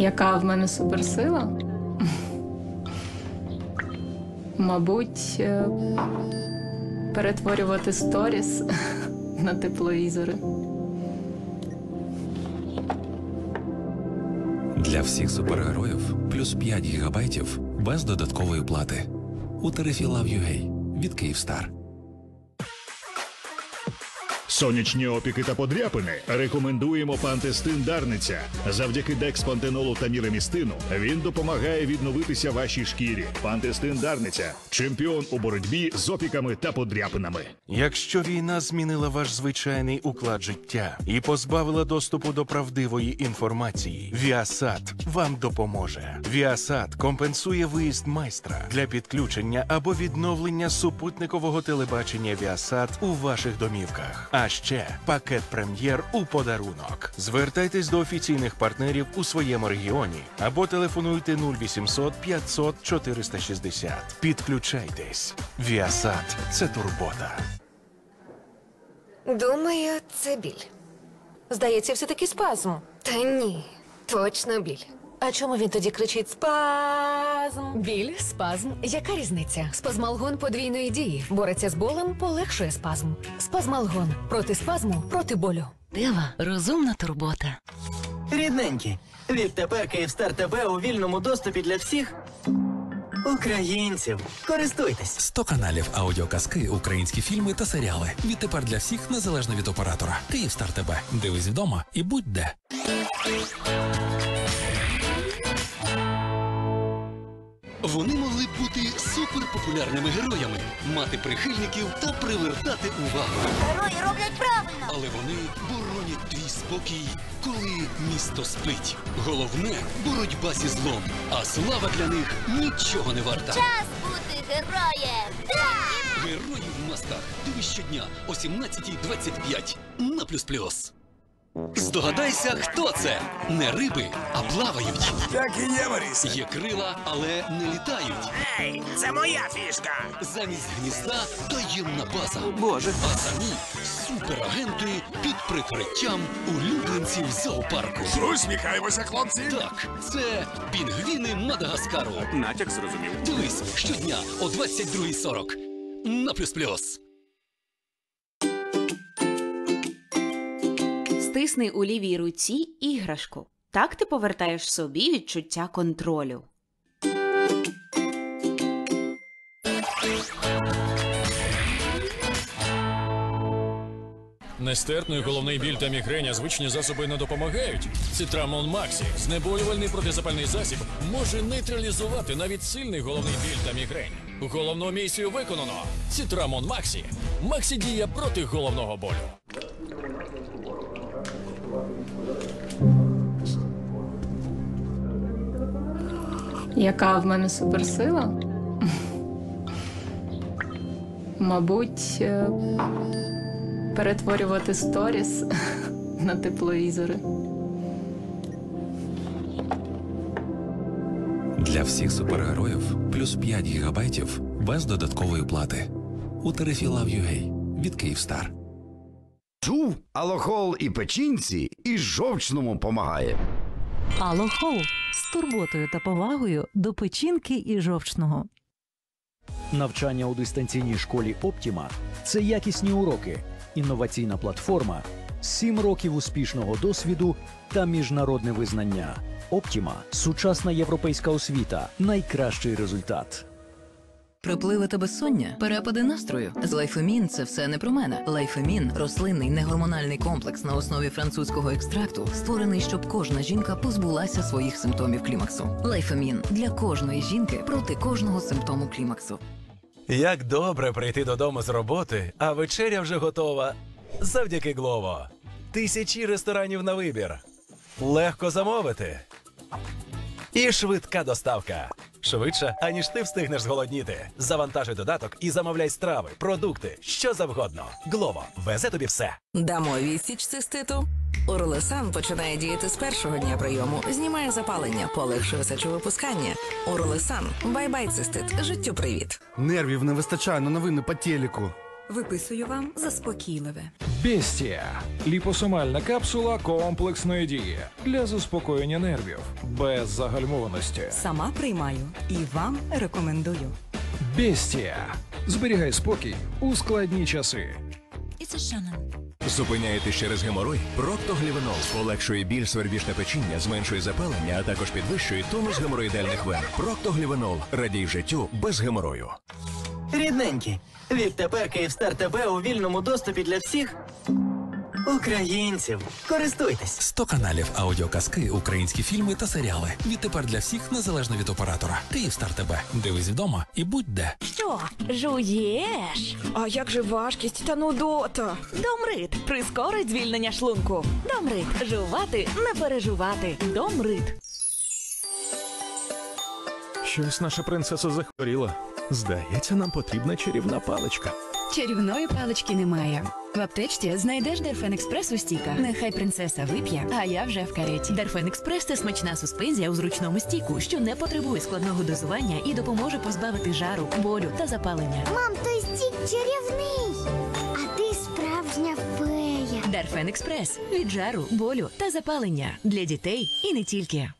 Яка в мене суперсила? Мабуть, е, перетворювати сторіс на тепловізори. Для всіх супергероїв плюс 5 гігабайтів без додаткової плати. У тарифі Love.ua від Київстар. Сонячні опіки та подряпини рекомендуємо пантестин Дарниця. Завдяки декспантенолу та міремістину він допомагає відновитися вашій шкірі. Пантестин Дарниця чемпіон у боротьбі з опіками та подряпинами. Якщо війна змінила ваш звичайний уклад життя і позбавила доступу до правдивої інформації, Віасат вам допоможе. Віасат компенсує виїзд майстра для підключення або відновлення супутникового телебачення Віасат у ваших домівках. А ще пакет прем'єр у подарунок. Звертайтесь до офіційних партнерів у своєму регіоні або телефонуйте 0800 500 460. Підключайтесь. Віасад це турбота. Думаю, це біль. Здається, все-таки спазм. Та ні, точно біль. А чому він тоді кричить спазм? Біль, спазм. Яка різниця? Спазмалгон подвійної дії. Бореться з болем, полегшує спазм. Спазмалгон проти спазму, проти болю. Дива розумна турбота. Рідненькі, відтепер Київстар ТБ у вільному доступі для всіх українців. Користуйтесь. 100 каналів аудіоказки, українські фільми та серіали. Відтепер для всіх незалежно від оператора. Київстар ТБ. Дивись вдома і будь де. Вони могли б бути суперпопулярними героями, мати прихильників та привертати увагу. Герої роблять правильно. Але вони боронять твій спокій, коли місто спить. Головне боротьба зі злом. А слава для них нічого не варта. Час бути героєм. Так! Герої в масках. Дивись щодня о 17.25 на плюс плюс. Здогадайся, хто це? Не риби, а плавають. Так і є, Марісе. Є крила, але не літають. Ей, це моя фішка. Замість гнізда таємна база. Боже. А самі суперагенти під прикриттям улюбленців зоопарку. Усміхаємося, хлопці. Так, це пінгвіни Мадагаскару. Натяк зрозумів. Дивись щодня о 22.40 на плюс плюс. Стисни у лівій руці іграшку. Так ти повертаєш собі відчуття контролю. Нестерпний головний біль та мігреня звичні засоби не допомагають. Цитрамон Максі, знеболювальний протизапальний засіб, може нейтралізувати навіть сильний головний біль та мігрень. Головну місію виконано. Цитрамон Максі. Максі діє проти головного болю. Яка в мене суперсила? Мабуть, е, перетворювати сторіс на тепловізори. Для всіх супергероїв плюс 5 гігабайтів без додаткової плати. У тарифі Love.ua від Київстар. Чув, алохол і печінці, і жовчному помагає. Алохол з турботою та повагою до печінки і жовчного. Навчання у дистанційній школі Оптіма це якісні уроки, інноваційна платформа, сім років успішного досвіду та міжнародне визнання. Оптіма сучасна європейська освіта, найкращий результат. Припливи та безсоння, перепади настрою. З лайфемін це все не про мене. Лайфемін рослинний негормональний комплекс на основі французького екстракту, створений, щоб кожна жінка позбулася своїх симптомів клімаксу. Лайфемін для кожної жінки проти кожного симптому клімаксу. Як добре прийти додому з роботи, а вечеря вже готова. Завдяки Глово. Тисячі ресторанів на вибір. Легко замовити. І швидка доставка. Швидше, аніж ти встигнеш зголодніти. Завантажуй додаток і замовляй страви, продукти, що завгодно. Глово везе тобі все. Дамо відсіч циститу. Орлесан починає діяти з першого дня прийому, знімає запалення, полегшує сечовипускання. Орлесан. Бай-бай, цистит. Життю привіт. Нервів не вистачає на новини по телеку. Виписую вам заспокійливе. Бестія ліпосомальна капсула комплексної дії для заспокоєння нервів без загальмованості. Сама приймаю і вам рекомендую. Бестія зберігай спокій у складні часи. It's a Shannon. Зупиняєте через геморой? Проктоглівенол полегшує біль, свербіжне печіння, зменшує запалення, а також підвищує тонус геморроїдальних вен. Проктоглівенол радій життю без геморою. Рідненькі, відтепер Київстар ТБ у вільному доступі для всіх українців. Користуйтесь. 100 каналів аудіоказки, українські фільми та серіали. Відтепер для всіх незалежно від оператора. Київстар ТБ. Дивись вдома і будь де. Що, жуєш? А як же важкість та нудота? Домрит прискорить звільнення шлунку. Домрит жувати, не переживати. Домрит. Щось наша принцеса захворіла. Здається, нам потрібна чарівна паличка. Чарівної палички немає. В аптечці знайдеш Дерфен Експрес у стіках. Нехай принцеса вип'є, а я вже в кареті. Дерфен Експрес це смачна суспензія у зручному стіку, що не потребує складного дозування і допоможе позбавити жару, болю та запалення. Мам, той стік чарівний. А ти справжня фея. Дерфен Експрес від жару, болю та запалення для дітей і не тільки.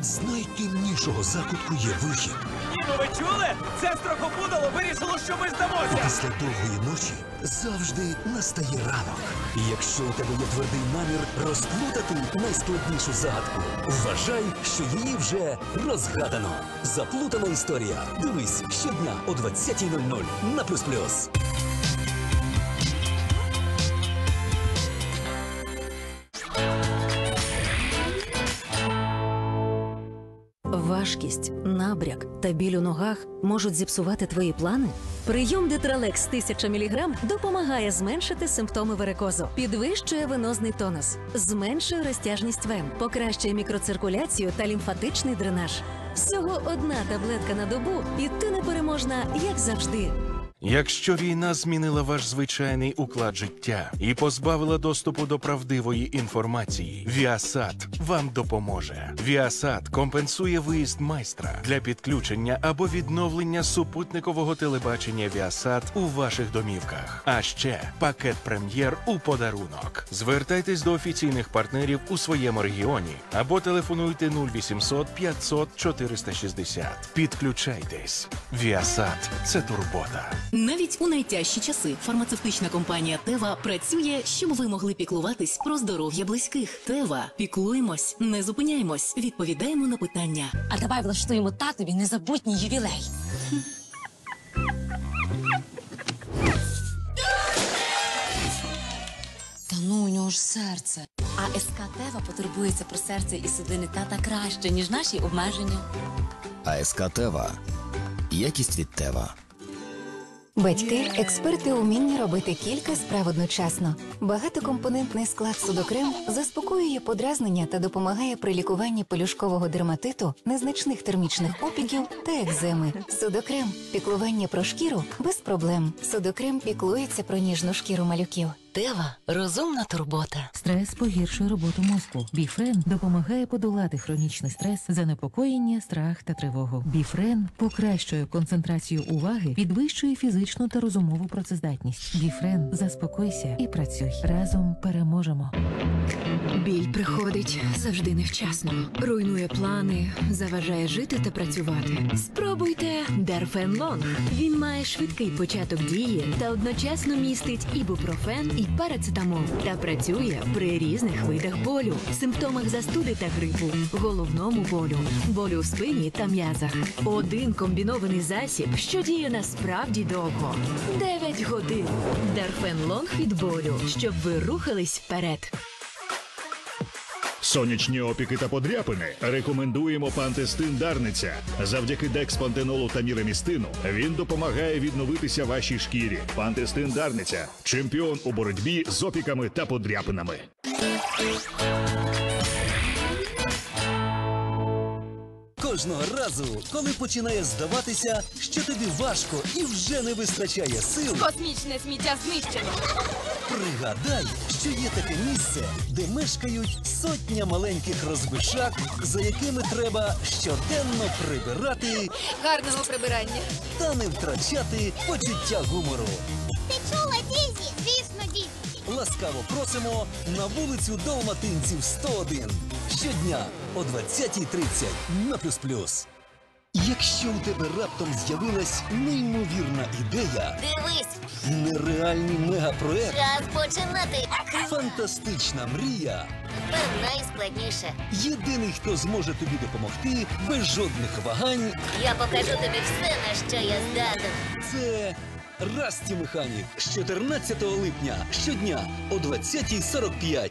Навіть з найтемнішого закутку є вихід. Ніби ви чули? Це страхопудало вирішило, що ми здамося. Після довгої ночі завжди настає ранок. І якщо у тебе є твердий намір розплутати найскладнішу загадку, вважай, що її вже розгадано. Заплутана історія. Дивись щодня о 20.00 на плюс плюс. Важкість, набряк та біль у ногах можуть зіпсувати твої плани? Прийом Детралекс 1000 мг допомагає зменшити симптоми варикозу, підвищує венозний тонус, зменшує розтяжність вен, покращує мікроциркуляцію та лімфатичний дренаж. Всього одна таблетка на добу, і ти непереможна, як завжди. Якщо війна змінила ваш звичайний уклад життя і позбавила доступу до правдивої інформації, Віасат вам допоможе. Віасат компенсує виїзд майстра для підключення або відновлення супутникового телебачення Віасат у ваших домівках. А ще пакет прем'єр у подарунок. Звертайтесь до офіційних партнерів у своєму регіоні або телефонуйте 0800 500 460. Підключайтесь. Віасат це турбота. Навіть у найтяжчі часи фармацевтична компанія Тева працює, щоб ви могли піклуватись про здоров'я близьких. Тева, піклуємось, не зупиняємось, відповідаємо на питання. А давай влаштуємо татові незабутній ювілей. Та ну у нього ж серце. А СК Тева потурбується про серце і судини тата краще, ніж наші обмеження. АСК Тева. Якість від Тева. Батьки експерти уміння робити кілька справ одночасно. Багатокомпонентний склад судокрем заспокоює подразнення та допомагає при лікуванні пелюшкового дерматиту, незначних термічних опіків та екземи. Судокрем піклування про шкіру без проблем. Судокрем піклується про ніжну шкіру малюків. Тева розумна турбота. Стрес погіршує роботу мозку. Біфрен допомагає подолати хронічний стрес, занепокоєння, страх та тривогу. Біфрен покращує концентрацію уваги, підвищує фізичну та розумову працездатність. Біфрен, заспокойся і працюй. Разом переможемо. Біль приходить завжди невчасно, руйнує плани, заважає жити та працювати. Спробуйте Дерфенлонг. Він має швидкий початок дії та одночасно містить ібупрофен і парацетамол та працює при різних видах болю, симптомах застуди та грипу, головному болю, болю в спині та м'язах. Один комбінований засіб, що діє насправді довго. 9 годин. Дерфенлонг від болю, щоб ви рухались вперед. Сонячні опіки та подряпини рекомендуємо пантестин Дарниця. Завдяки декспантенолу та міремістину він допомагає відновитися вашій шкірі. Пантестин Дарниця чемпіон у боротьбі з опіками та подряпинами. Кожного разу, коли починає здаватися, що тобі важко і вже не вистачає сил. Космічне сміття знищено. Пригадай, що є таке місце, де мешкають сотня маленьких розбишак, за якими треба щоденно прибирати Гарного прибирання. та не втрачати почуття гумору. Ти чула, Дізі? Звісно, Дізі. Ласкаво просимо на вулицю Далматинців 101. Щодня о 20.30 на плюс плюс. Якщо у тебе раптом з'явилась неймовірна ідея, Дивись, нереальний мегапроект, час починати. фантастична мрія. Тепер найскладніше. Єдиний, хто зможе тобі допомогти без жодних вагань, Я покажу тобі все, на що я здатен. це Расті Механік з 14 липня щодня о 20.45.